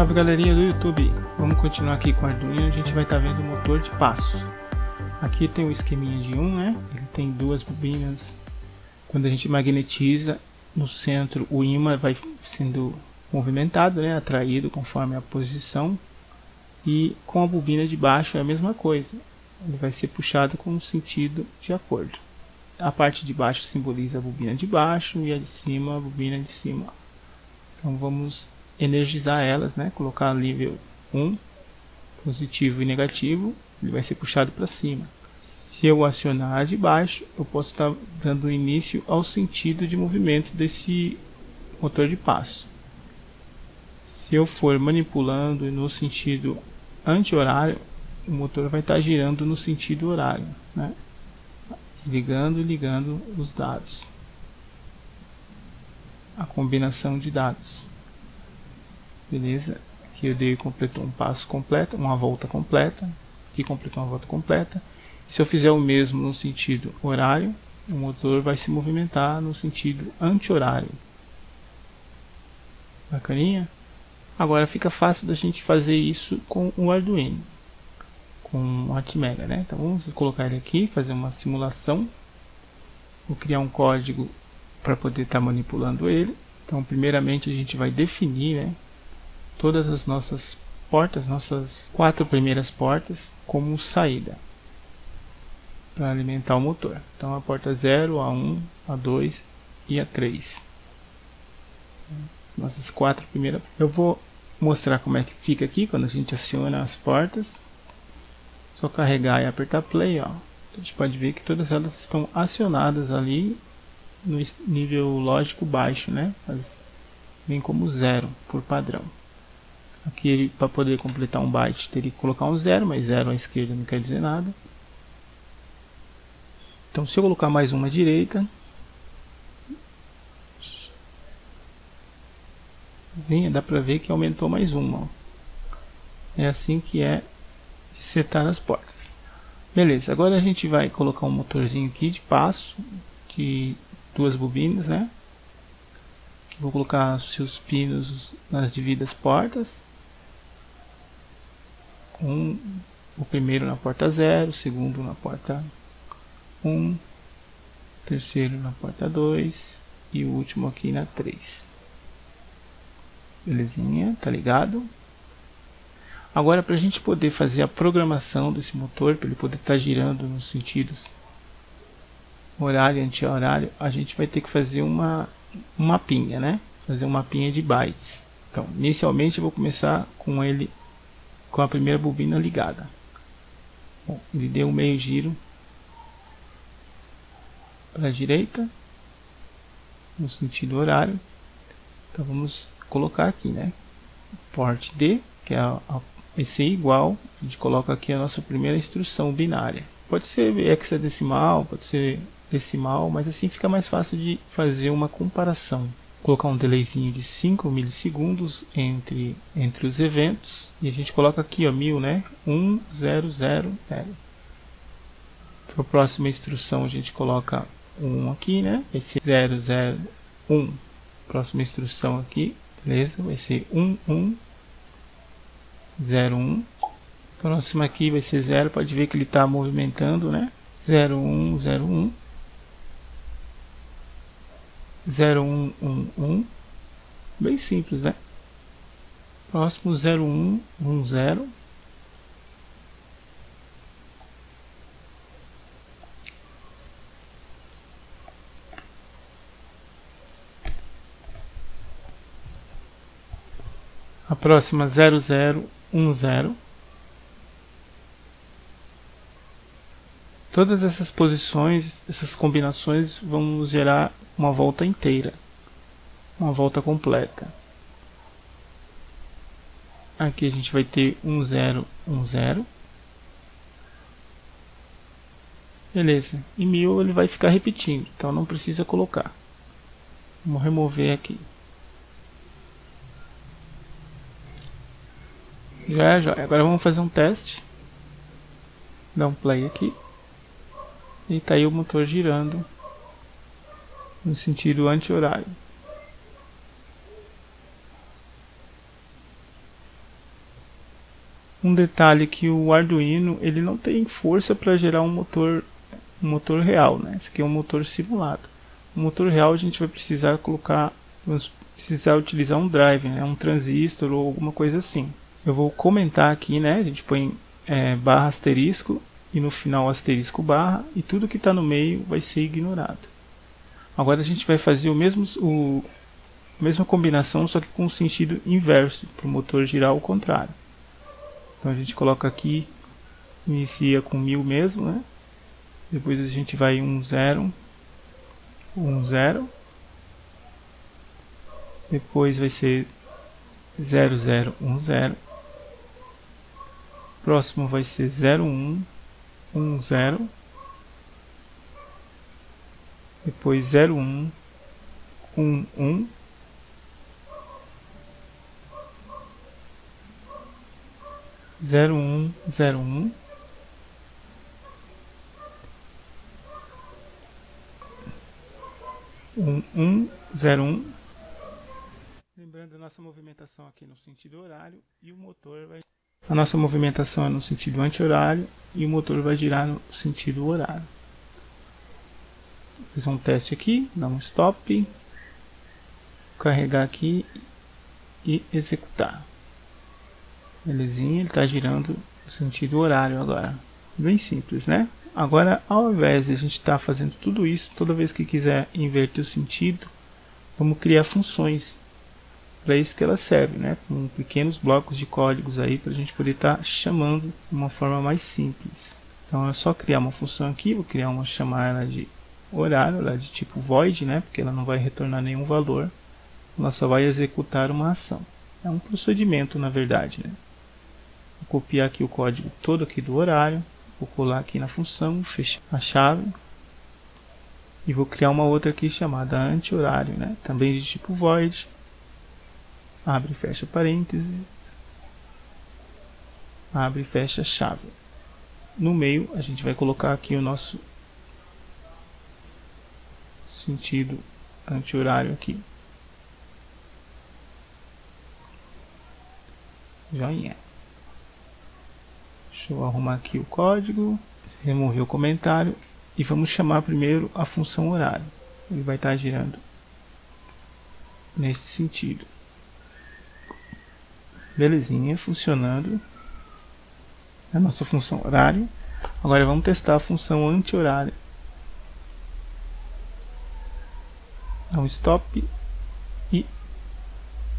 Salve galerinha do YouTube! Vamos continuar aqui com o Arduino, a gente vai estar tá vendo o motor de passos. Aqui tem o esqueminha de um, né? Ele tem duas bobinas. Quando a gente magnetiza, no centro o ímã vai sendo movimentado, né? Atraído conforme a posição. E com a bobina de baixo é a mesma coisa. Ele vai ser puxado com o sentido de acordo. A parte de baixo simboliza a bobina de baixo e a de cima a bobina de cima. Então vamos energizar elas, né? Colocar nível 1, positivo e negativo, ele vai ser puxado para cima. Se eu acionar de baixo, eu posso estar dando início ao sentido de movimento desse motor de passo. Se eu for manipulando no sentido anti-horário, o motor vai estar girando no sentido horário, né? desligando e ligando os dados. A combinação de dados beleza? Aqui eu dei completou um passo completo, uma volta completa, aqui completou uma volta completa. Se eu fizer o mesmo no sentido horário, o motor vai se movimentar no sentido anti-horário. Bacaninha? Agora fica fácil da gente fazer isso com o Arduino, com o Artmega, né? Então vamos colocar ele aqui, fazer uma simulação. Vou criar um código para poder estar tá manipulando ele. Então primeiramente a gente vai definir, né? Todas as nossas portas, nossas quatro primeiras portas, como saída para alimentar o motor. Então a porta 0, a 1, a 2 e a 3. Nossas quatro primeiras. Eu vou mostrar como é que fica aqui quando a gente aciona as portas. Só carregar e apertar play, ó. A gente pode ver que todas elas estão acionadas ali no nível lógico baixo, né? Vêm como zero por padrão. Aqui para poder completar um byte teria que colocar um zero, mas zero à esquerda não quer dizer nada. Então se eu colocar mais uma à direita, Vinha, dá para ver que aumentou mais uma. É assim que é de setar as portas. Beleza, agora a gente vai colocar um motorzinho aqui de passo, de duas bobinas, né? Vou colocar os seus pinos nas devidas portas um, o primeiro na porta 0, o segundo na porta 1, um, terceiro na porta 2 e o último aqui na 3. Belezinha, tá ligado? Agora para a gente poder fazer a programação desse motor, para ele poder estar tá girando nos sentidos horário e anti-horário, a gente vai ter que fazer uma um mapinha, né? Fazer um mapinha de bytes. Então, inicialmente eu vou começar com ele com a primeira bobina ligada. Bom, ele deu um meio giro para a direita no sentido horário. Então vamos colocar aqui, né? Port D, que é a, a, esse igual, a gente coloca aqui a nossa primeira instrução binária. Pode ser hexadecimal, pode ser decimal, mas assim fica mais fácil de fazer uma comparação colocar um delayzinho de 5 milissegundos entre, entre os eventos. E a gente coloca aqui ó, 1000 né? 1 0 0 0 para a próxima instrução a gente coloca 1 aqui né? Esse 0 0 1 próxima instrução aqui beleza? Vai ser 1 1 0 1 próxima aqui vai ser 0 pode ver que ele está movimentando né? 0 1 0 1 0111 bem simples né? Próximo 0110 a próxima 0010 Todas essas posições, essas combinações vão gerar uma volta inteira, uma volta completa. Aqui a gente vai ter um zero, um zero. Beleza, em mil ele vai ficar repetindo, então não precisa colocar. Vamos remover aqui. Já já. Agora vamos fazer um teste. Dá um play aqui. E tá aí o motor girando no sentido anti-horário. Um detalhe que o Arduino ele não tem força para gerar um motor um motor real, né? Esse aqui é um motor simulado. O motor real a gente vai precisar colocar, vamos precisar utilizar um drive, né? um transistor ou alguma coisa assim. Eu vou comentar aqui, né? A gente põe é, barra asterisco e no final asterisco barra e tudo que está no meio vai ser ignorado. Agora a gente vai fazer o mesmo, o, a mesma combinação, só que com o sentido inverso, para o motor girar ao contrário. Então a gente coloca aqui, inicia com 1000 mesmo, né? Depois a gente vai 1, 0, 1, 0. Depois vai ser 0, 0, 1, 0. Próximo vai ser 0, 1, 1, 0. Depois 0, 1, 1, 1. Zero um zero um um um zero um lembrando nossa movimentação aqui no sentido horário e o motor vai a nossa movimentação é no sentido anti-horário e o motor vai girar no sentido horário. Vou fazer um teste aqui, dar um stop, carregar aqui e executar. Belezinha, ele está girando no sentido horário agora. Bem simples, né? Agora, ao invés de a gente estar tá fazendo tudo isso, toda vez que quiser inverter o sentido, vamos criar funções para isso que ela serve, né? Com pequenos blocos de códigos aí para a gente poder estar tá chamando de uma forma mais simples. Então é só criar uma função aqui, vou criar uma chamar ela de horário, ela de tipo void, né? Porque ela não vai retornar nenhum valor, ela só vai executar uma ação. É um procedimento na verdade, né? Vou copiar aqui o código todo aqui do horário, vou colar aqui na função, fechar a chave e vou criar uma outra aqui chamada anti-horário, né? Também de tipo void abre e fecha parênteses, abre e fecha chave. No meio a gente vai colocar aqui o nosso sentido anti-horário aqui. Joinha. Deixa eu arrumar aqui o código, remover o comentário e vamos chamar primeiro a função horário. Ele vai estar girando nesse sentido. Belezinha, funcionando. A nossa função horário. Agora vamos testar a função anti-horário. Dá um stop e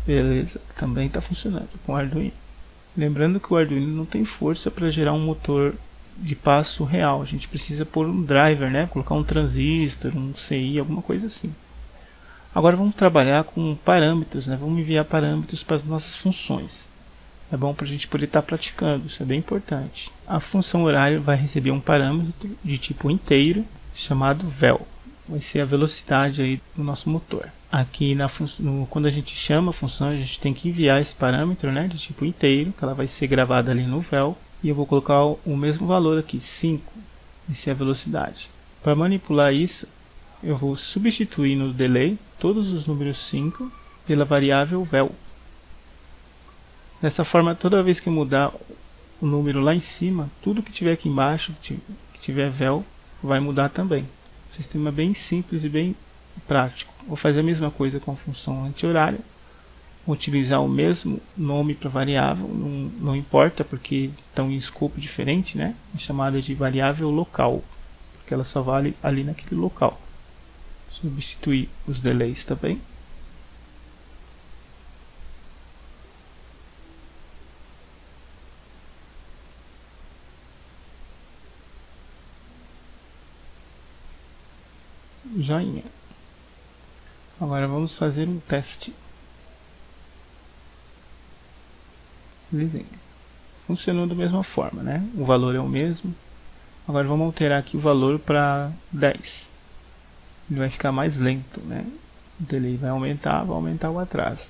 beleza, também está funcionando com o Arduino. Lembrando que o Arduino não tem força para gerar um motor de passo real. A gente precisa pôr um driver, né? Colocar um transistor, um CI, alguma coisa assim. Agora vamos trabalhar com parâmetros, né? Vamos enviar parâmetros para as nossas funções. É bom para a gente poder estar praticando, isso é bem importante. A função horário vai receber um parâmetro de tipo inteiro chamado vel. Vai ser a velocidade aí do nosso motor. Aqui na no, quando a gente chama a função, a gente tem que enviar esse parâmetro né, de tipo inteiro, que ela vai ser gravada ali no vel. E eu vou colocar o, o mesmo valor aqui, 5. Essa é a velocidade. Para manipular isso, eu vou substituir no delay todos os números 5 pela variável vel. Dessa forma, toda vez que mudar o número lá em cima, tudo que tiver aqui embaixo, que tiver vel, vai mudar também. sistema bem simples e bem prático. Vou fazer a mesma coisa com a função anti-horária. Vou utilizar o mesmo nome para variável, não, não, importa porque estão em escopo diferente, né? É chamada de variável local, porque ela só vale ali naquele local. Substituir os delays também. joinha. Agora vamos fazer um teste. Desenho. Funcionou da mesma forma, né? O valor é o mesmo. Agora vamos alterar aqui o valor para 10. Ele vai ficar mais lento, né? O delay vai aumentar, vai aumentar o atraso.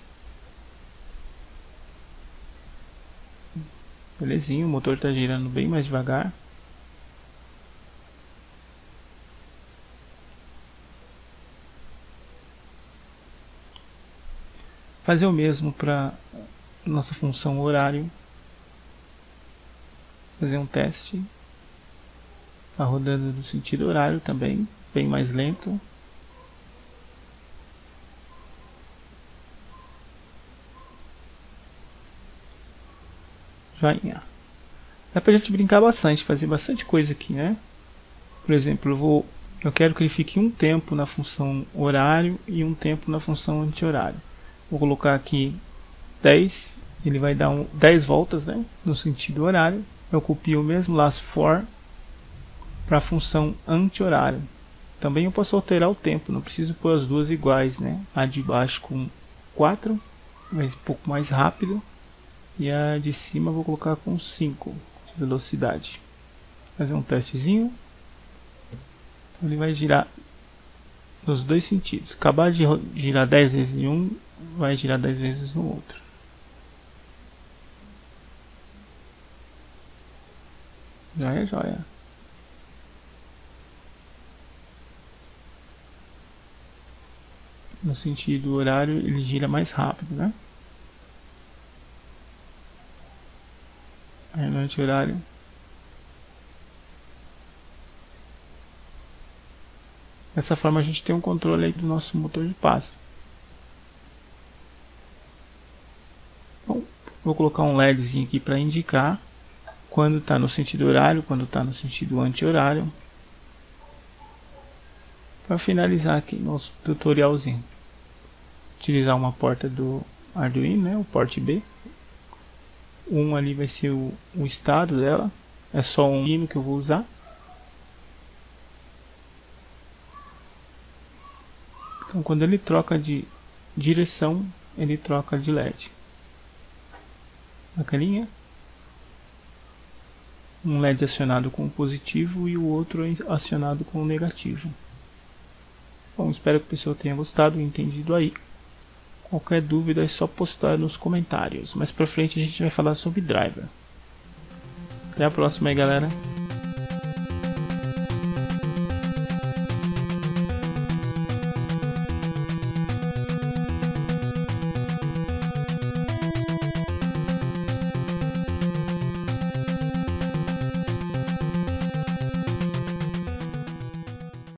Belezinho, o motor está girando bem mais devagar. fazer o mesmo para nossa função horário. fazer um teste. Tá rodando no sentido horário também, bem mais lento. Joinha. Dá pra gente brincar bastante, fazer bastante coisa aqui, né? Por exemplo, eu vou eu quero que ele fique um tempo na função horário e um tempo na função anti-horário. Vou colocar aqui 10, ele vai dar um, 10 voltas né, no sentido horário. Eu copio o mesmo laço for para a função anti-horário. Também eu posso alterar o tempo, não preciso pôr as duas iguais. Né? A de baixo com 4, mas um pouco mais rápido. E a de cima vou colocar com 5 de velocidade. Fazer um testezinho ele vai girar nos dois sentidos. Acabar de girar 10 vezes em um, vai girar 10 vezes no outro. Joia, joia. No sentido horário, ele gira mais rápido, né? Aí no anti-horário Dessa forma a gente tem um controle do nosso motor de passo. Bom, vou colocar um LEDzinho aqui para indicar quando está no sentido horário, quando está no sentido anti-horário. Para finalizar aqui nosso tutorialzinho. Utilizar uma porta do Arduino, né, o porte B. Um ali vai ser o, o estado dela. É só um hino que eu vou usar. Então quando ele troca de direção, ele troca de LED. Bacaninha. Um LED acionado com positivo e o outro acionado com negativo. Bom, espero que o pessoal tenha gostado e entendido aí. Qualquer dúvida é só postar nos comentários. Mais pra frente a gente vai falar sobre driver. Até a próxima aí, galera.